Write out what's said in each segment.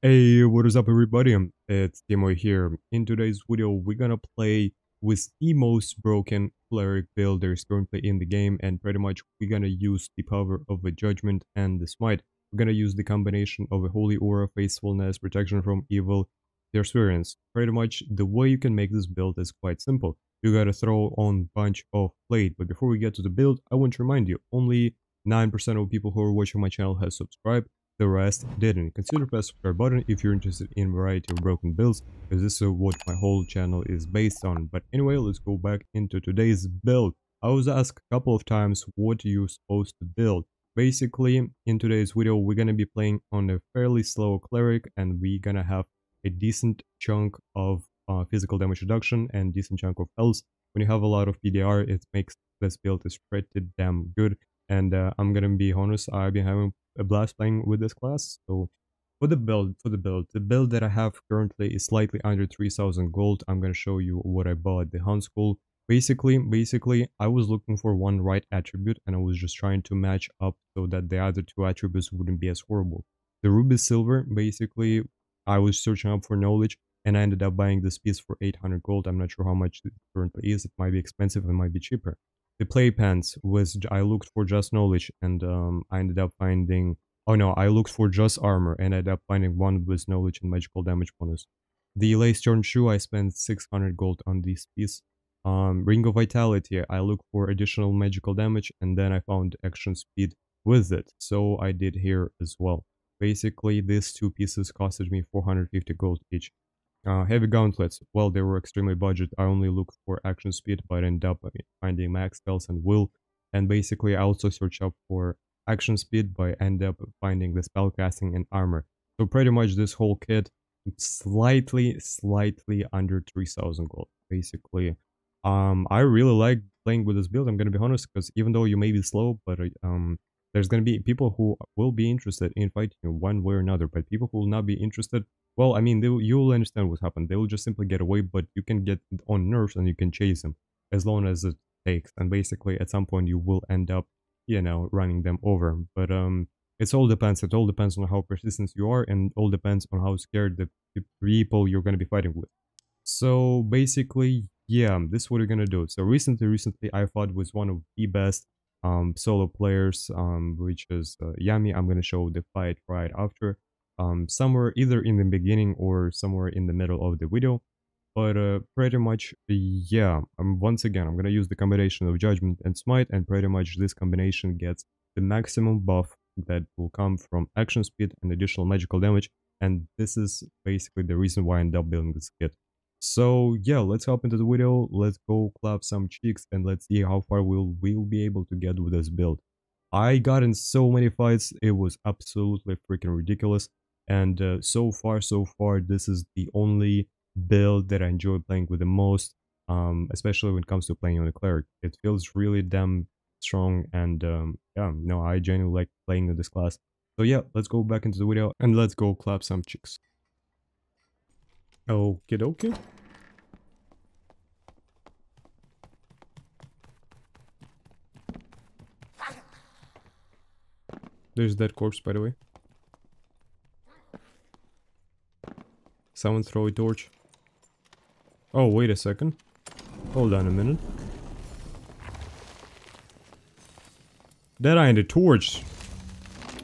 Hey, what is up everybody? Um, it's Dimo here. In today's video, we're gonna play with the most broken cleric build there is currently in the game and pretty much we're gonna use the power of the judgment and the smite. We're gonna use the combination of a holy aura, faithfulness, protection from evil, experience. Pretty much the way you can make this build is quite simple. You gotta throw on bunch of plate, but before we get to the build, I want to remind you, only 9% of people who are watching my channel has subscribed the rest didn't. Consider press subscribe button if you're interested in variety of broken builds, because this is what my whole channel is based on. But anyway, let's go back into today's build. I was asked a couple of times what you're supposed to build. Basically, in today's video, we're gonna be playing on a fairly slow cleric, and we're gonna have a decent chunk of uh, physical damage reduction and decent chunk of health. When you have a lot of PDR, it makes this build is pretty damn good. And uh, I'm gonna be honest, I've been having a blast playing with this class. So for the build, for the build, the build that I have currently is slightly under 3000 gold. I'm gonna show you what I bought the Hounskull. Basically, basically, I was looking for one right attribute and I was just trying to match up so that the other two attributes wouldn't be as horrible. The Ruby Silver, basically, I was searching up for knowledge and I ended up buying this piece for 800 gold. I'm not sure how much it currently is. It might be expensive, it might be cheaper the play pants was I looked for just knowledge and um, I ended up finding oh no I looked for just armor and I ended up finding one with knowledge and magical damage bonus. The lace shoe I spent 600 gold on this piece. Um, Ring of Vitality I looked for additional magical damage and then I found action speed with it so I did here as well. Basically these two pieces costed me 450 gold each. Uh, heavy gauntlets, well, they were extremely budget. I only looked for action speed, but ended up finding max spells and will. And basically, I also searched up for action speed, but end up finding the spellcasting and armor. So pretty much this whole kit, slightly, slightly under 3000 gold, basically. Um, I really like playing with this build, I'm gonna be honest, because even though you may be slow, but um, there's gonna be people who will be interested in fighting you one way or another, but people who will not be interested well, I mean, will, you'll understand what happened. They will just simply get away, but you can get on nerves and you can chase them as long as it takes. And basically, at some point, you will end up, you know, running them over. But um, it all depends. It all depends on how persistent you are, and all depends on how scared the, people you're gonna be fighting with. So basically, yeah, this is what you're gonna do. So recently, recently, I fought with one of the best um solo players, um, which is uh, Yami. I'm gonna show the fight right after um, somewhere either in the beginning or somewhere in the middle of the video. But uh, pretty much, yeah, um, once again, I'm gonna use the combination of Judgment and Smite, and pretty much this combination gets the maximum buff that will come from action speed and additional magical damage, and this is basically the reason why I ended up building this kit. So yeah, let's hop into the video, let's go clap some cheeks, and let's see how far we'll, we'll be able to get with this build. I got in so many fights, it was absolutely freaking ridiculous and uh, so far so far this is the only build that i enjoy playing with the most um, especially when it comes to playing on a cleric. It feels really damn strong and um, yeah no i genuinely like playing with this class. So yeah let's go back into the video and let's go clap some chicks okay dokie there's that corpse by the way Someone throw a torch. Oh, wait a second. Hold on a minute. That ain't a torch.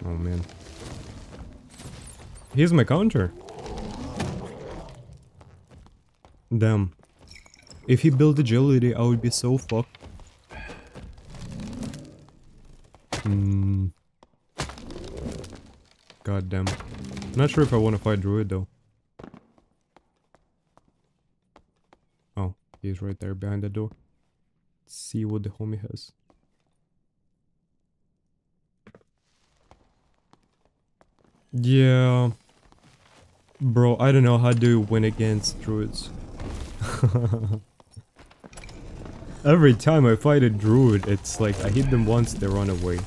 Oh, man. Here's my counter. Damn. If he built agility, I would be so fucked. Hmm. God damn. Not sure if I want to fight Druid though. Oh, he's right there behind the door. Let's see what the homie has. Yeah. Bro, I don't know how to win against druids. Every time I fight a druid, it's like I hit them once, they run away.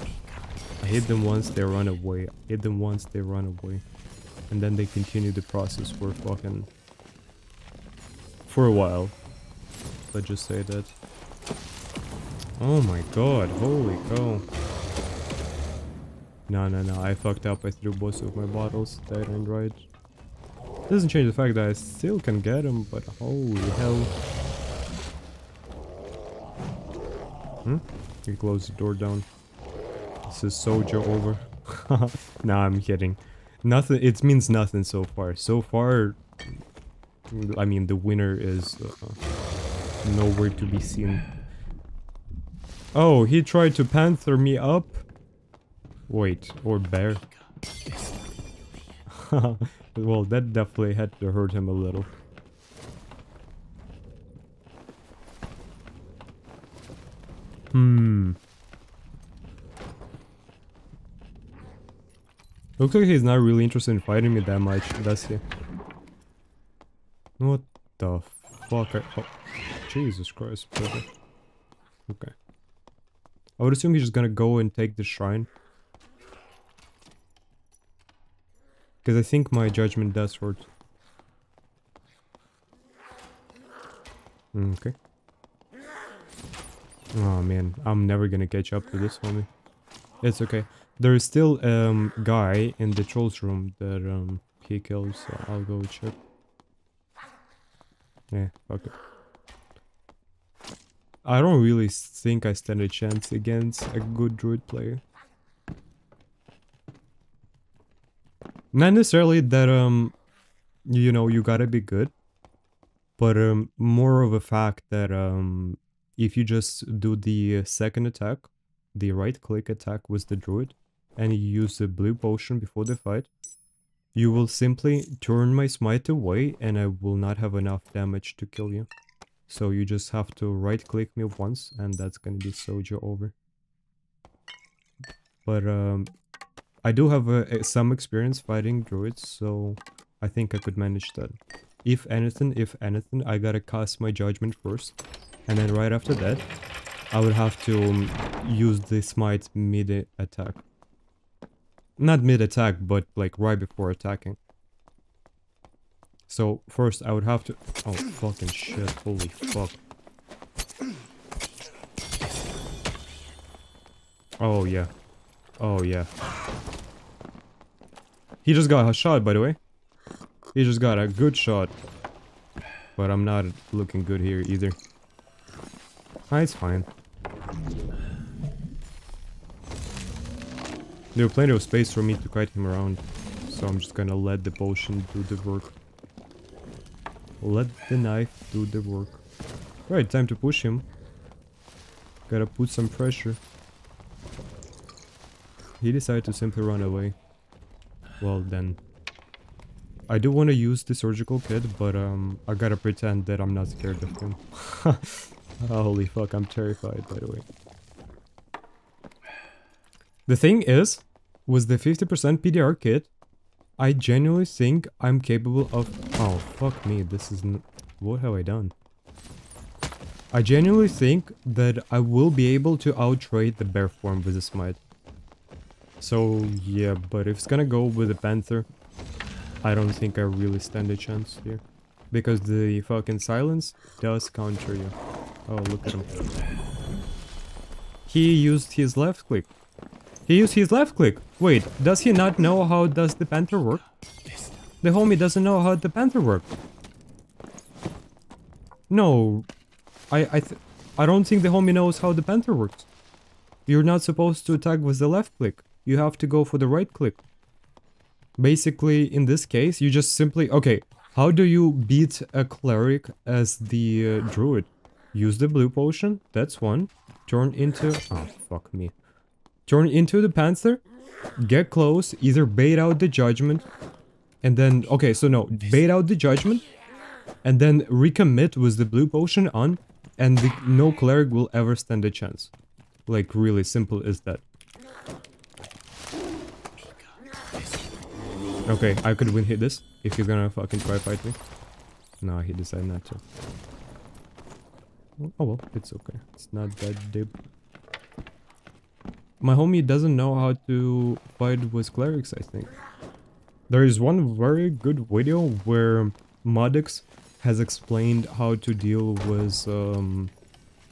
I hit them once, they run away. I hit them once, they run away. And then they continue the process for fucking... For a while. Let's just say that. Oh my god, holy cow. No, no, no, I fucked up. I threw both of my bottles there and right. Doesn't change the fact that I still can get him, but holy hell. Hmm? You close the door down. This is Sojo over. nah, I'm kidding. Nothing, it means nothing so far. So far, I mean, the winner is uh, nowhere to be seen. Oh, he tried to panther me up? Wait, or bear? well, that definitely had to hurt him a little. Hmm. Looks like he's not really interested in fighting me that much, does he? What the fuck? I, oh, Jesus Christ. Okay. I would assume he's just gonna go and take the shrine. Because I think my judgment does hurt. Okay. Oh man, I'm never gonna catch up to this homie. It's okay. There is still a um, guy in the trolls room that um, he kills, so I'll go check. Yeah, fuck it. I don't really think I stand a chance against a good druid player. Not necessarily that, um, you know, you gotta be good. But um, more of a fact that um, if you just do the second attack, the right click attack with the druid, and you use the blue potion before the fight, you will simply turn my smite away and I will not have enough damage to kill you. So you just have to right click me once and that's gonna be Sojo over. But um, I do have a, a, some experience fighting druids, so I think I could manage that. If anything, if anything, I gotta cast my judgment first. And then right after that, I would have to um, use the smite mid attack. Not mid-attack, but like right before attacking. So first I would have to... Oh, fucking shit. Holy fuck. Oh, yeah. Oh, yeah. He just got a shot, by the way. He just got a good shot. But I'm not looking good here either. Ah, it's fine. There's plenty of space for me to kite him around, so I'm just gonna let the potion do the work. Let the knife do the work. Right, time to push him. Gotta put some pressure. He decided to simply run away. Well then. I do want to use the surgical kit, but um, I gotta pretend that I'm not scared of him. Holy fuck, I'm terrified by the way. The thing is, with the 50% PDR kit, I genuinely think I'm capable of... Oh, fuck me, this is... What have I done? I genuinely think that I will be able to outtrade the bear form with the smite. So, yeah, but if it's gonna go with the panther, I don't think I really stand a chance here. Because the fucking silence does counter you. Oh, look at him. He used his left click. He used his left click. Wait, does he not know how does the panther work? The homie doesn't know how the panther work. No, I I I don't think the homie knows how the panther works. You're not supposed to attack with the left click. You have to go for the right click. Basically, in this case, you just simply... Okay, how do you beat a cleric as the uh, druid? Use the blue potion, that's one. Turn into... Oh, fuck me turn into the panther, get close, either bait out the judgment, and then, okay, so no, bait out the judgment, and then recommit with the blue potion on, and the, no cleric will ever stand a chance. Like, really simple is that. Okay, I could win hit this, if he's gonna fucking try fight me. No, he decided not to. Oh well, it's okay. It's not that deep. My homie doesn't know how to fight with clerics, I think. There is one very good video where Modix has explained how to deal with um,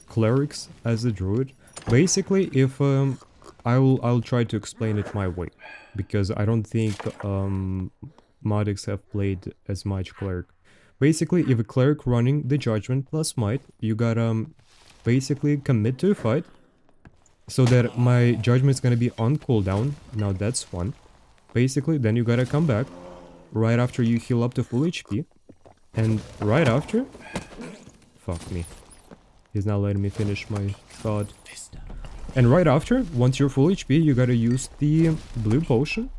clerics as a druid. Basically, if um, I will, I'll try to explain it my way because I don't think um, moddicks have played as much cleric. Basically, if a cleric running the judgment plus smite, you gotta um, basically commit to a fight so that my judgment is gonna be on cooldown. Now that's one. Basically, then you gotta come back right after you heal up to full HP. And right after... Fuck me. He's not letting me finish my thought. And right after, once you're full HP, you gotta use the blue potion.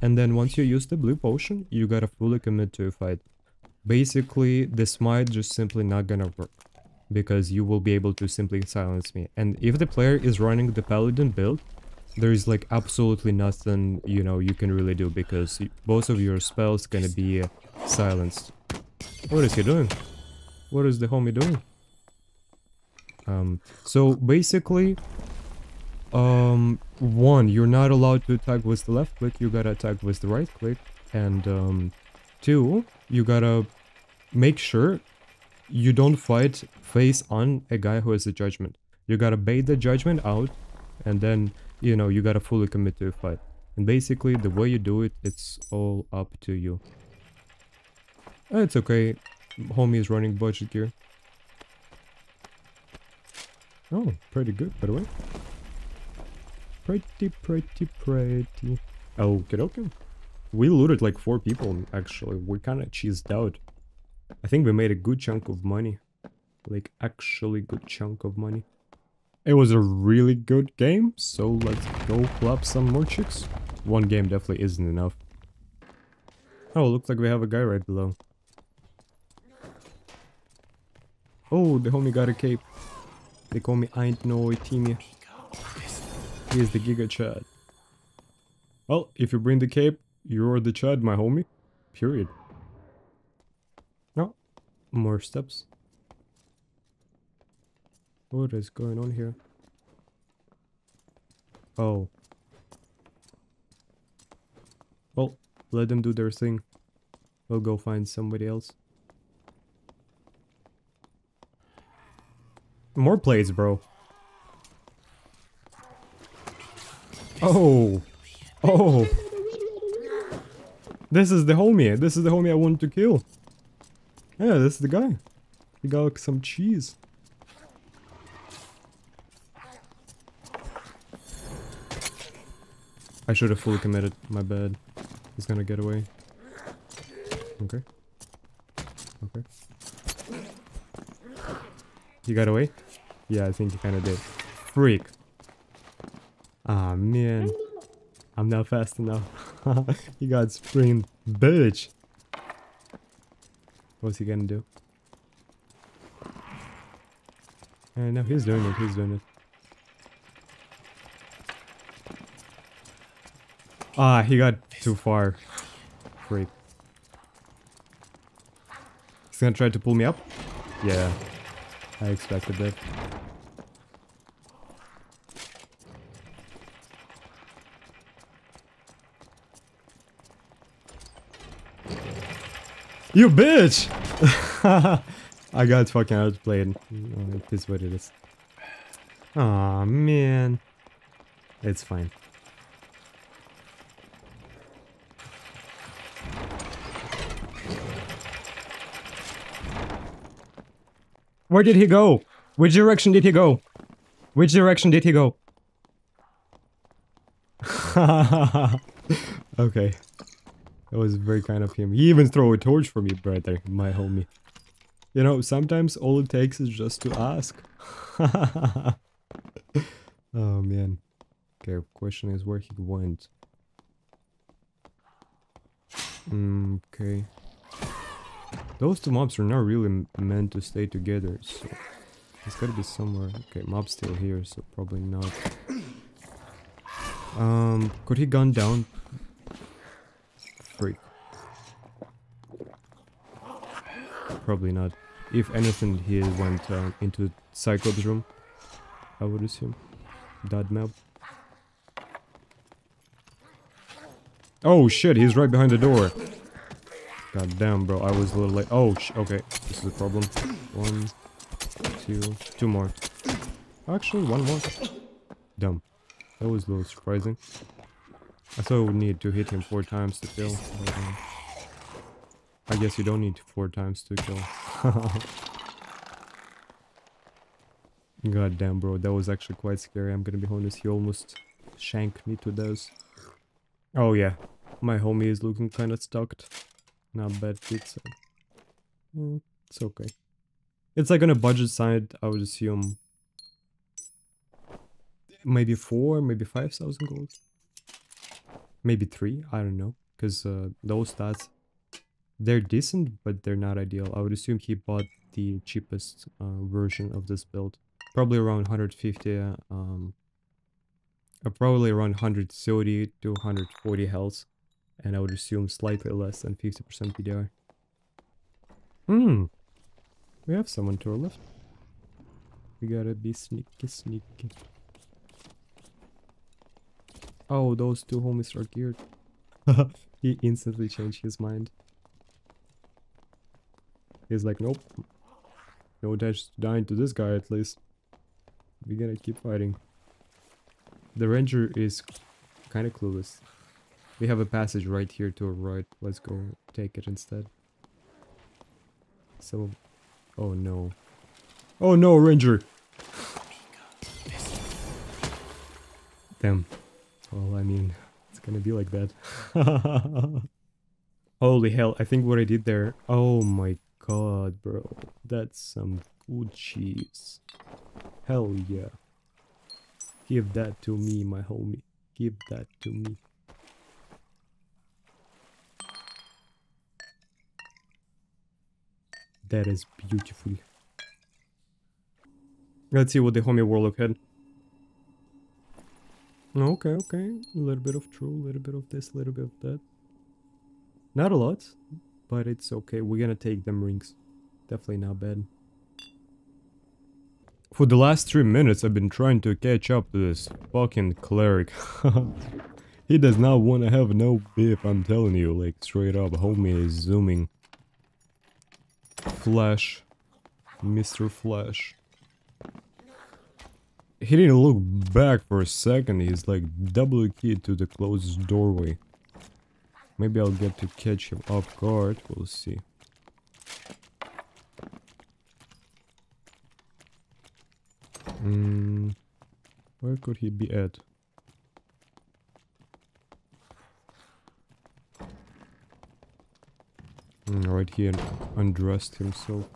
And then once you use the blue potion, you gotta fully commit to a fight. Basically, the smite just simply not gonna work. Because you will be able to simply silence me. And if the player is running the paladin build, there is like absolutely nothing, you know, you can really do. Because both of your spells gonna be silenced. What is he doing? What is the homie doing? Um, so basically, um, one, you're not allowed to attack with the left click, you gotta attack with the right click. And, um, two, you gotta make sure you don't fight face on a guy who has a judgment. You gotta bait the judgment out, and then, you know, you gotta fully commit to a fight. And basically, the way you do it, it's all up to you. It's okay. Homie is running budget gear. Oh, pretty good, by the way. Pretty, pretty, pretty. Okay, okay. We looted like four people, actually. We're kind of cheesed out. I think we made a good chunk of money. Like, actually good chunk of money. It was a really good game, so let's go clap some more chicks. One game definitely isn't enough. Oh, looks like we have a guy right below. Oh, the homie got a cape. They call me Ain't No Timmy. Is the Giga Chad. Well, if you bring the cape, you're the Chad, my homie. Period. No, more steps. What is going on here? Oh. Well, let them do their thing. We'll go find somebody else. More plates, bro. Oh. Oh. This is the homie. This is the homie I wanted to kill. Yeah, this is the guy. He got like, some cheese. I should have fully committed. My bad. He's gonna get away. Okay. Okay. You got away? Yeah, I think you kind of did. Freak. Ah, oh, man. I'm not fast enough. he got spring, bitch. What's he gonna do? Uh, no, he's doing it. He's doing it. Ah, he got too far. Freak. He's gonna try to pull me up? Yeah. I expected that. You bitch! I got fucking outplayed. Oh, it is what it is. Aw, man. It's fine. Where did he go? Which direction did he go? Which direction did he go? okay. That was very kind of him. He even threw a torch for me, brother, my homie. You know, sometimes all it takes is just to ask. oh, man. Okay, question is where he went. Mm, okay. Those two mobs are not really meant to stay together, so... It's gotta be somewhere. Okay, mob's still here, so probably not. Um, could he gun down? Freak. Probably not. If anything, he went uh, into Cyclops room. I would assume. That map. Oh shit, he's right behind the door. God damn, bro. I was a little late. Oh, okay. This is a problem. One, two, two more. Actually, one more. Dumb. That was a little surprising. I thought I would need to hit him four times to kill. I guess you don't need four times to kill. God damn, bro, that was actually quite scary. I'm gonna be honest, he almost shanked me to those. Oh yeah, my homie is looking kinda stuck. Not bad pizza. It's okay. It's like on a budget side, I would assume maybe four, maybe five thousand gold. Maybe three, I don't know. Because uh, those stats, they're decent, but they're not ideal. I would assume he bought the cheapest uh, version of this build. Probably around 150, um, uh, probably around 130 to 140 health. And I would assume slightly less than 50% PDR. Hmm. We have someone to our left. We gotta be sneaky, sneaky. Oh, those two homies are geared. he instantly changed his mind. He's like, nope. No intention to dying to this guy at least. We gotta keep fighting. The ranger is kind of clueless. We have a passage right here to our right. Let's go take it instead. So, oh no. Oh no, ranger! Damn. Well, I mean, it's gonna be like that. Holy hell, I think what I did there... Oh my god, bro. That's some good cheese. Hell yeah. Give that to me, my homie. Give that to me. That is beautiful. Let's see what the homie warlock had. Okay, okay. A little bit of true, a little bit of this, a little bit of that. Not a lot, but it's okay. We're gonna take them rings. Definitely not bad. For the last three minutes, I've been trying to catch up to this fucking cleric. he does not want to have no beef, I'm telling you, like straight up. Homie is zooming. Flash. Mr. Flash. He didn't look back for a second, he's like double keyed to the closest doorway. Maybe I'll get to catch him off guard, we'll see. Hmm, where could he be at? Mm, right here, undressed himself.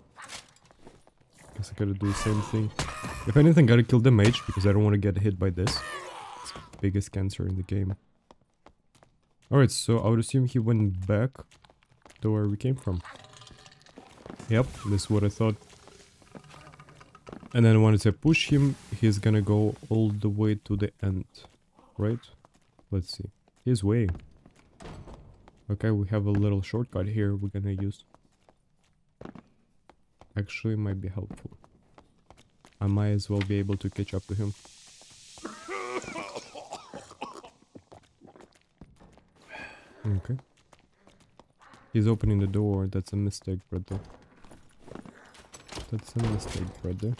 Guess I gotta do the same thing. If anything, gotta kill the mage, because I don't want to get hit by this. It's biggest cancer in the game. Alright, so I would assume he went back to where we came from. Yep, this is what I thought. And then once I push him, he's gonna go all the way to the end. Right? Let's see. He's way. Okay, we have a little shortcut here we're gonna use. Actually, might be helpful. I might as well be able to catch up to him. Okay. He's opening the door. That's a mistake, brother. That's a mistake, brother.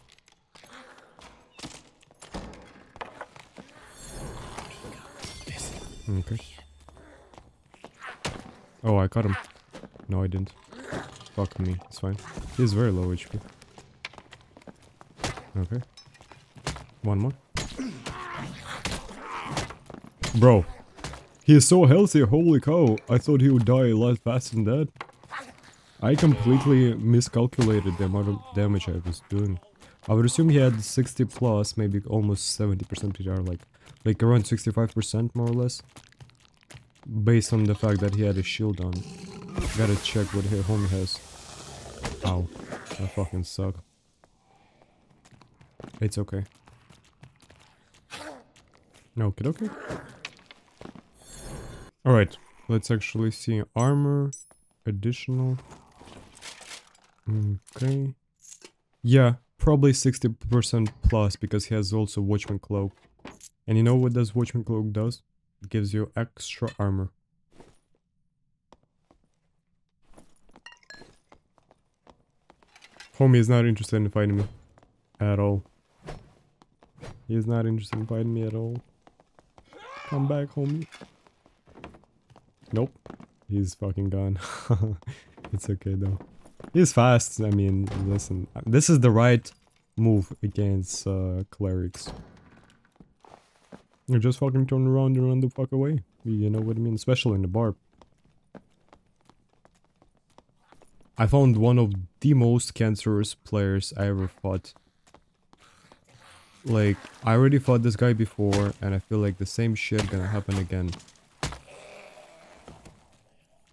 Okay. Oh, I caught him. No, I didn't. Fuck me. It's fine. He's very low HP. Okay. One more. Bro. He is so healthy, holy cow. I thought he would die a lot faster than that. I completely miscalculated the amount of damage I was doing. I would assume he had 60 plus, maybe almost 70% PDR, like, like around 65% more or less. Based on the fact that he had a shield on. Gotta check what his homie has. Ow. That fucking suck. It's okay. No, okay, okay. Alright, let's actually see armor, additional. Okay. Yeah, probably 60% plus because he has also Watchman Cloak. And you know what does Watchman Cloak does? It gives you extra armor. Homie is not interested in fighting me. At all. He is not interested in fighting me at all. Come back, homie. Nope. He's fucking gone. It's okay though. He's fast. I mean, listen, this is the right move against uh, clerics. You just fucking turn around and run the fuck away. You know what I mean? Especially in the barb. I found one of the most cancerous players I ever fought. Like, I already fought this guy before, and I feel like the same shit gonna happen again.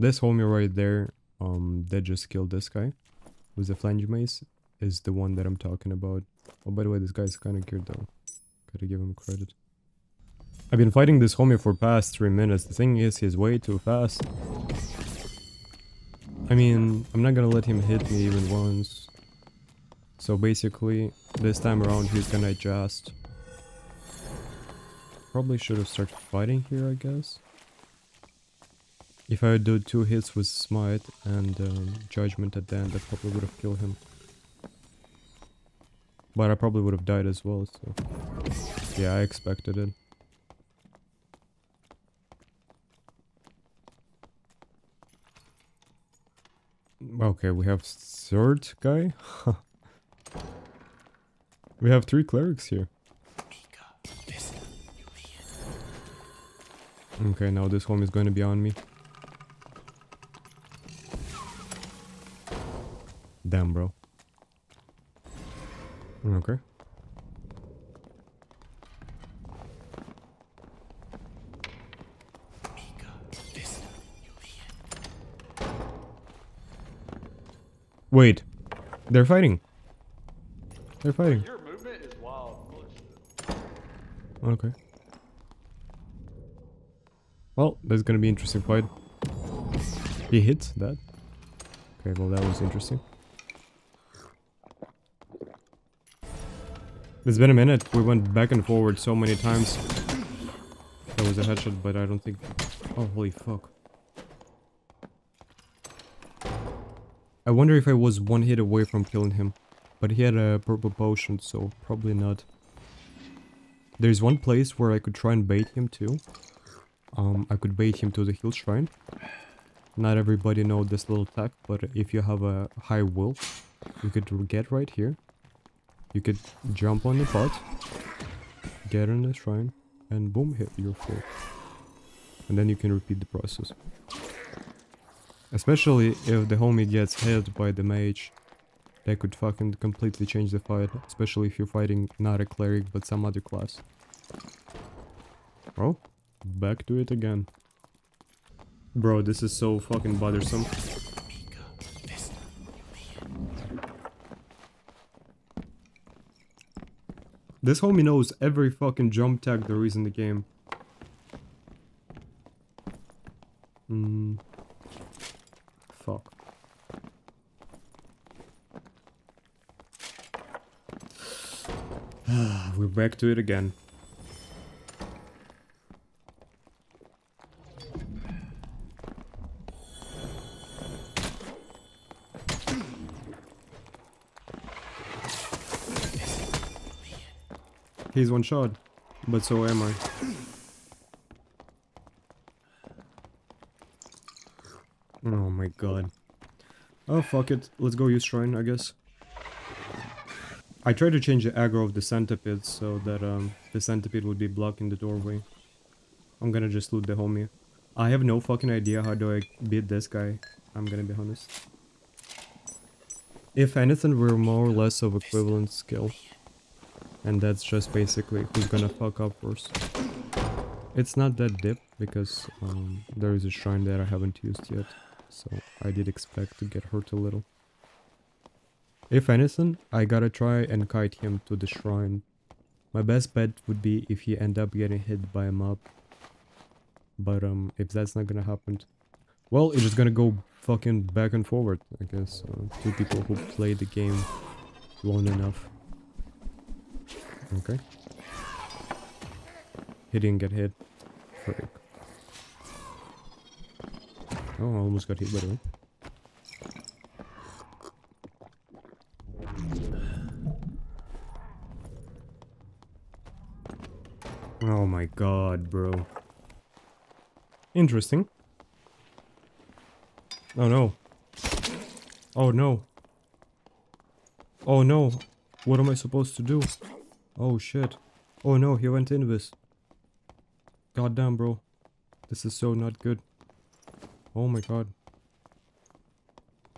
This homie right there, um, that just killed this guy with the flange mace, is the one that I'm talking about. Oh, by the way, this guy's kinda geared though. Gotta give him credit. I've been fighting this homie for past 3 minutes. The thing is, he's way too fast. I mean, I'm not gonna let him hit me even once. So basically, this time around he's gonna adjust. Probably should have started fighting here, I guess. If I do two hits with Smite and um, Judgment at the end, I probably would have killed him. But I probably would have died as well, so... Yeah, I expected it. Okay, we have third guy. we have three clerics here. Okay, now this one is going to be on me. Damn, bro. Okay. Wait, they're fighting. They're fighting. Your movement is wild. Okay. Well, that's gonna be interesting fight. He hit that. Okay, well that was interesting. It's been a minute. We went back and forward so many times. That was a headshot, but I don't think... Oh, holy fuck. I wonder if I was one hit away from killing him. But he had a purple potion, so probably not. There's one place where I could try and bait him too. Um, I could bait him to the hill shrine. Not everybody know this little tech, but if you have a high will, you could get right here. You could jump on the pot, get in the shrine, and boom, hit your full. And then you can repeat the process. Especially if the homie gets hit by the mage. That could fucking completely change the fight. Especially if you're fighting not a cleric but some other class. Oh, back to it again. Bro, this is so fucking bothersome. This homie knows every fucking jump tag there is in the game. Hmm. Fuck. We're back to it again. He's one shot, but so am I. Oh my god. Oh fuck it, let's go use shrine, I guess. I tried to change the aggro of the centipede so that um, the centipede would be blocking the doorway. I'm gonna just loot the homie. I have no fucking idea how do I beat this guy, I'm gonna be honest. If anything, we're more or less of equivalent skill. And that's just basically who's gonna fuck up first. It's not that deep because um, there is a shrine that I haven't used yet. So I did expect to get hurt a little. If anything, I gotta try and kite him to the shrine. My best bet would be if he end up getting hit by a mob. But um, if that's not gonna happen, well, it's just gonna go fucking back and forward, I guess. Uh, two people who play the game long enough. Okay. He didn't get hit. Frick. Oh, I almost got hit by the way. Oh my god, bro. Interesting. Oh no. Oh no. Oh no. What am I supposed to do? Oh shit. Oh no, he went in this. God damn, bro. This is so not good. Oh my god.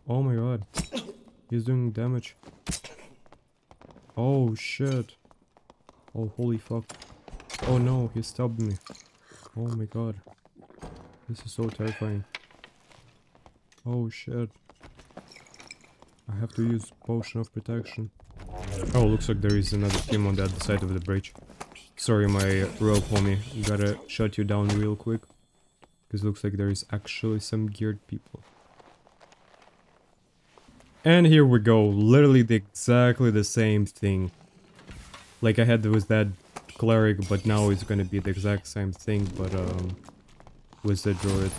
Oh my god. He's doing damage. Oh shit. Oh holy fuck. Oh no, he stabbed me. Oh my god. This is so terrifying. Oh shit. I have to use potion of protection. Oh, looks like there is another team on the other side of the bridge. Sorry, my rope homie. Gotta shut you down real quick. Because looks like there is actually some geared people. And here we go. Literally the, exactly the same thing. Like I had with that cleric, but now it's gonna be the exact same thing, but um, with the druid.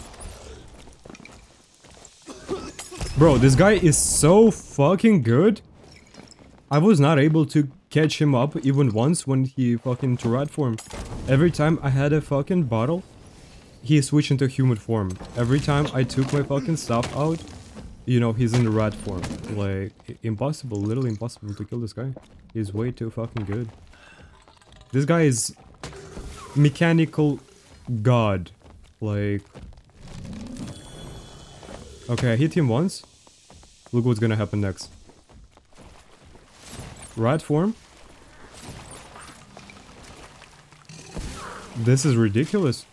Bro, this guy is so fucking good. I was not able to catch him up even once when he fucking to rat form. Every time I had a fucking bottle, he switched into human form. Every time I took my fucking stuff out, you know, he's in the rat form. Like, impossible, literally impossible to kill this guy. He's way too fucking good. This guy is mechanical god. Like... Okay, I hit him once. Look what's gonna happen next. Rat form? This is ridiculous.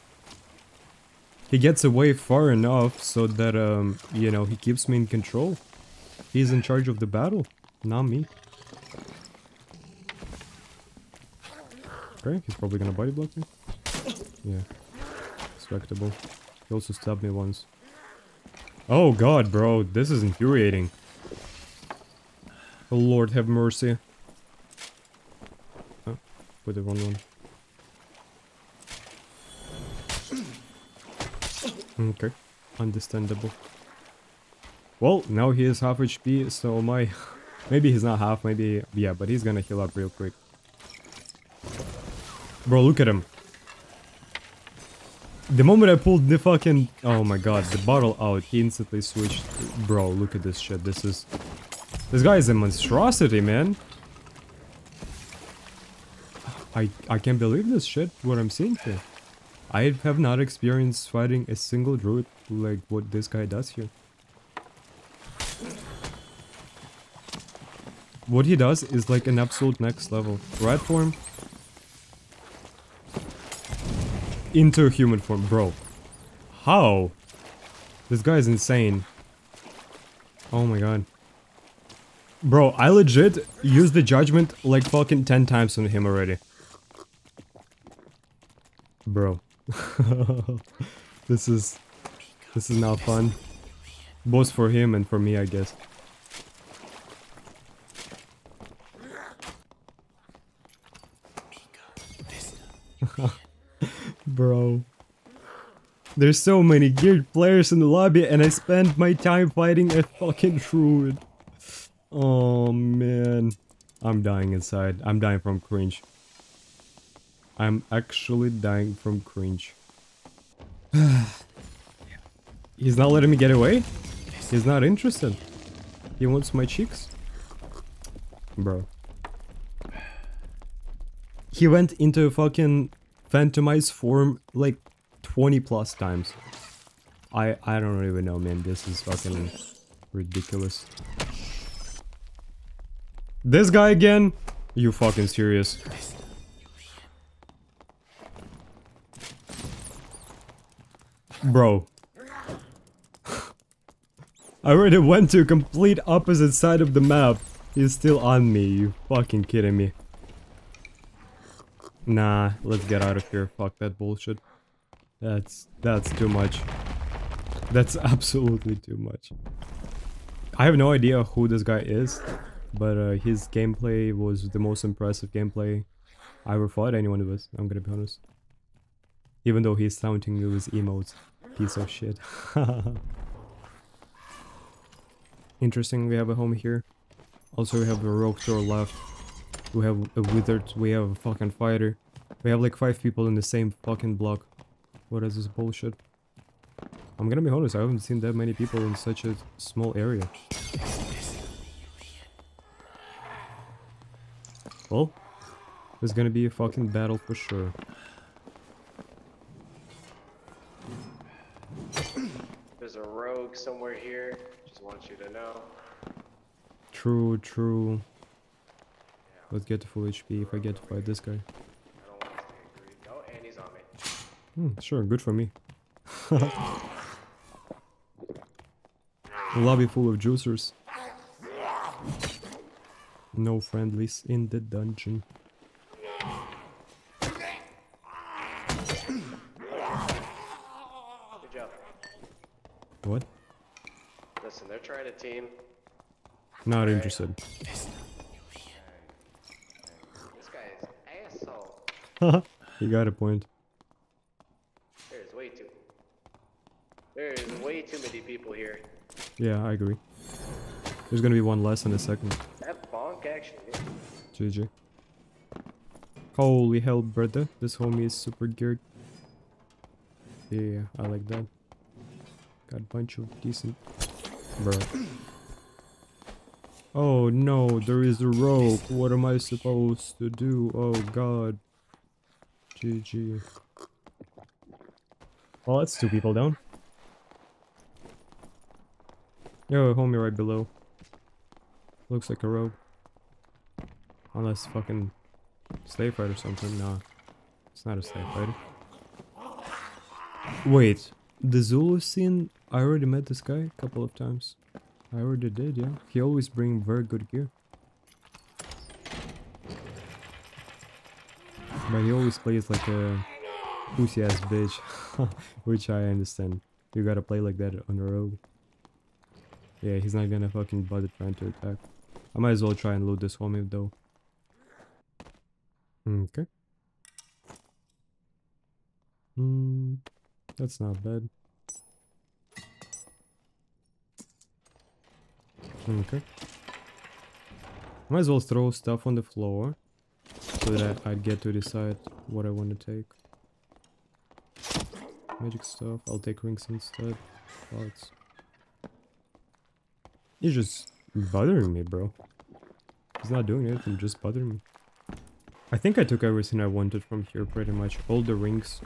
He gets away far enough so that, um, you know, he keeps me in control. He's in charge of the battle, not me. Okay, he's probably gonna body block me. Yeah. Respectable. He also stabbed me once. Oh god, bro, this is infuriating. Oh lord, have mercy. Put the wrong one. Okay, understandable. Well, now he is half HP, so my... maybe he's not half, maybe... Yeah, but he's gonna heal up real quick. Bro, look at him. The moment I pulled the fucking... Oh my god, the bottle out, he instantly switched. Bro, look at this shit, this is... This guy is a monstrosity, man. I, I can't believe this shit, what I'm seeing here. I have not experienced fighting a single druid like what this guy does here. What he does is like an absolute next level. Rat form. Into human form, bro. How? This guy is insane. Oh my god. Bro, I legit used the judgment like fucking 10 times on him already. Bro. this is... This is not fun. Both for him and for me, I guess. Bro. There's so many geared players in the lobby and I spend my time fighting a fucking druid. Oh man. I'm dying inside. I'm dying from cringe. I'm actually dying from cringe. He's not letting me get away? He's not interested. He wants my cheeks? Bro. He went into a fucking phantomized form like 20 plus times. I I don't even know, man. This is fucking ridiculous. This guy again? You fucking serious? Bro. I already went to complete opposite side of the map. He's still on me, you fucking kidding me. Nah, let's get out of here. Fuck that bullshit. That's that's too much. That's absolutely too much. I have no idea who this guy is, but uh, his gameplay was the most impressive gameplay I ever fought anyone with, I'm gonna be honest. Even though he's taunting me with emotes. Piece of shit. Interesting, we have a home here. Also, we have a rogue to our left. We have a withered, we have a fucking fighter. We have like five people in the same fucking block. What is this bullshit? I'm gonna be honest, I haven't seen that many people in such a small area. Well, there's gonna be a fucking battle for sure. Rogue somewhere here. Just want you to know. True, true. Let's get to full HP if I get to fight this guy. I don't want to stay greedy. Oh, and he's on me. Hmm, sure, good for me. Lobby full of juicers. No friendlies in the dungeon. Good job. What? Listen, they're trying to team. Not interested. This guy is asshole. you got a point. There's way too. There's way too many people here. Yeah, I agree. There's gonna be one less in a second. That bonk actually. GG. Holy hell, brother. This homie is super geared. Yeah, I like that. Got a bunch of decent... Bro. Oh no, there is a rope. What am I supposed to do? Oh god. GG. Well, that's two people down. Yo, homie right below. Looks like a rogue. Unless fucking slave fight or something. Nah. It's not a slayer fighter. Wait. The Zulu scene, I already met this guy a couple of times. I already did, yeah. He always bring very good gear. But he always plays like a pussy ass bitch. Which I understand. You gotta play like that on the road. Yeah, he's not gonna fucking bother trying to attack. I might as well try and loot this homie though. Okay. Hmm, that's not bad. Okay. Might as well throw stuff on the floor so that I'd get to decide what I want to take. Magic stuff. I'll take rings instead. Parts. He's just bothering me, bro. He's not doing anything, just bothering me. I think I took everything I wanted from here, pretty much. All the rings,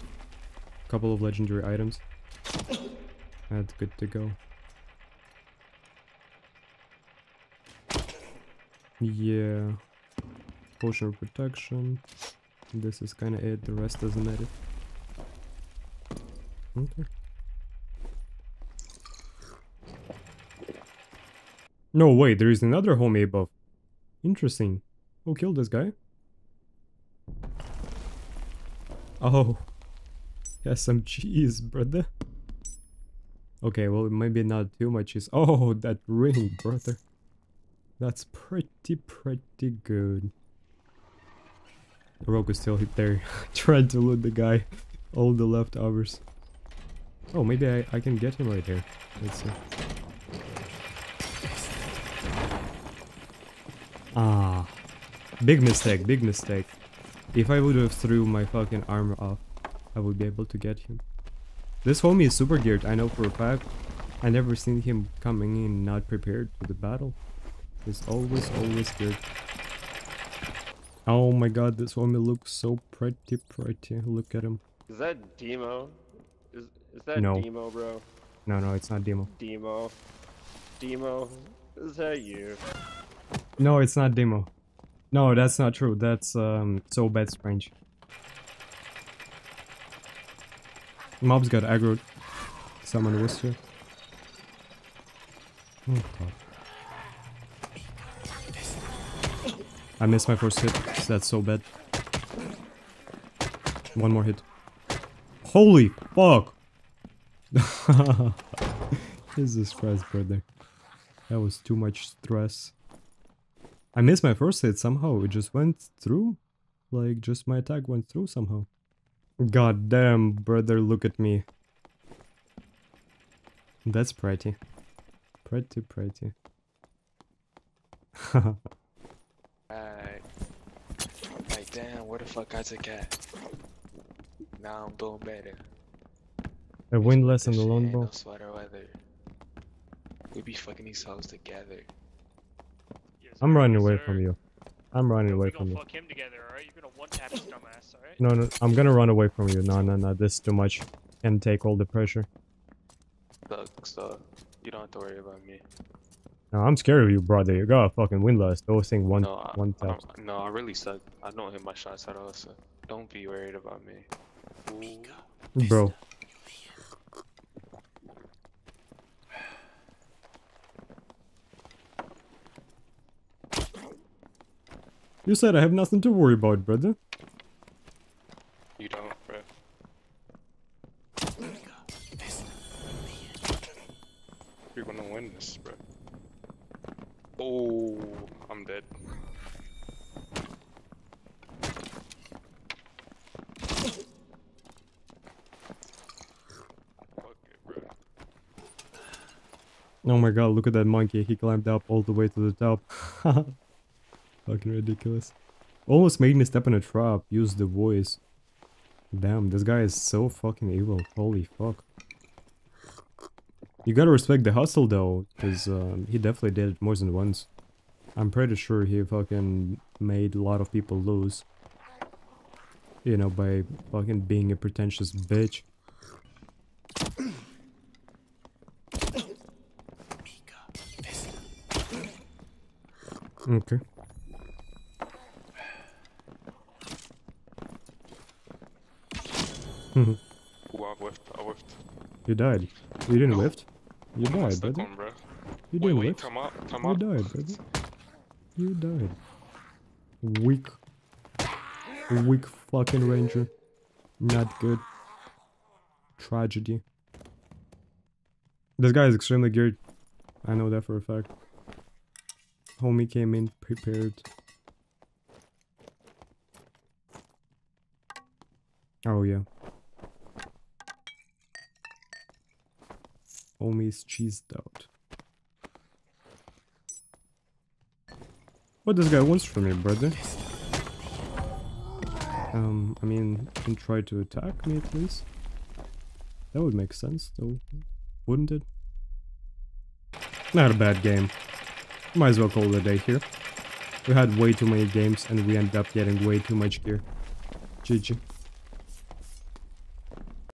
a couple of legendary items. That's good to go. Yeah. Potion protection. This is kinda it, the rest doesn't matter. Okay. No, way. there is another homie above. Interesting. Who killed this guy? Oh. Has some cheese, brother. Okay, well, maybe not too much cheese. Oh, that ring, brother. That's pretty, pretty good. Rogue is still there, trying to loot the guy. All the leftovers. Oh, maybe I, I can get him right here. Let's see. Ah. Big mistake, big mistake. If I would have threw my fucking armor off, I would be able to get him. This homie is super geared, I know for a fact. I never seen him coming in not prepared for the battle. He's always, always good. Oh my god, this homie looks so pretty, pretty. Look at him. Is that Dimo? Is is that No. Dimo, bro? No, no, it's not Dimo. Dimo. Dimo. Is that you? No, it's not Dimo. No, that's not true. That's um so bad strange. Mobs got aggroed. Someone was here. Oh god. I missed my first hit. That's so bad. One more hit. Holy fuck! Jesus Christ, brother. That was too much stress. I missed my first hit somehow. It just went through. Like, just my attack went through somehow. God damn, brother, look at me. That's pretty. Pretty, pretty. Alright. Like, damn, where the fuck I took at? Now I'm doing better. A windlass and a This shit ain't longbow. No sweater weather. We be fucking these hoes together. I'm running away from you. I'm running Yo, away from you. fuck him together, alright? You're gonna one tap his dumbass, alright? No, no, I'm gonna run away from you. No, no, no, this is too much. And take all the pressure. Suck, so You don't have to worry about me. No, I'm scared of you, brother. You got a fucking windlass. Those thing one No, I, one I taps. don't- no, I really suck. I don't hit my shots at all, so don't be worried about me. Ooh. Bro. You said I have nothing to worry about, brother. You don't, bro. You're gonna win this, bro. Oh, I'm dead. Fuck it, bro. Oh my god, look at that monkey. He climbed up all the way to the top. Fucking ridiculous. Almost made me step in a trap. Use the voice. Damn, this guy is so fucking evil. Holy fuck. You gotta respect the hustle though, because um, he definitely did it more than once. I'm pretty sure he fucking made a lot of people lose. You know, by fucking being a pretentious bitch. Okay. Ooh, I whiffed. I whiffed. you died. You didn't No. lift. You What am I died, brother. on, bro? You didn't wait, lift. come up, come You up. died, brother. You died. Weak. Weak fucking ranger. Not good. Tragedy. This guy is extremely geared. I know that for a fact. Homie came in prepared. Oh yeah. Homie's cheesed out. What this guy wants from me, brother? Um, I mean, can try to attack me at least. That would make sense, though, wouldn't it? Not a bad game. Might as well call it a day here. We had way too many games and we ended up getting way too much gear. GG.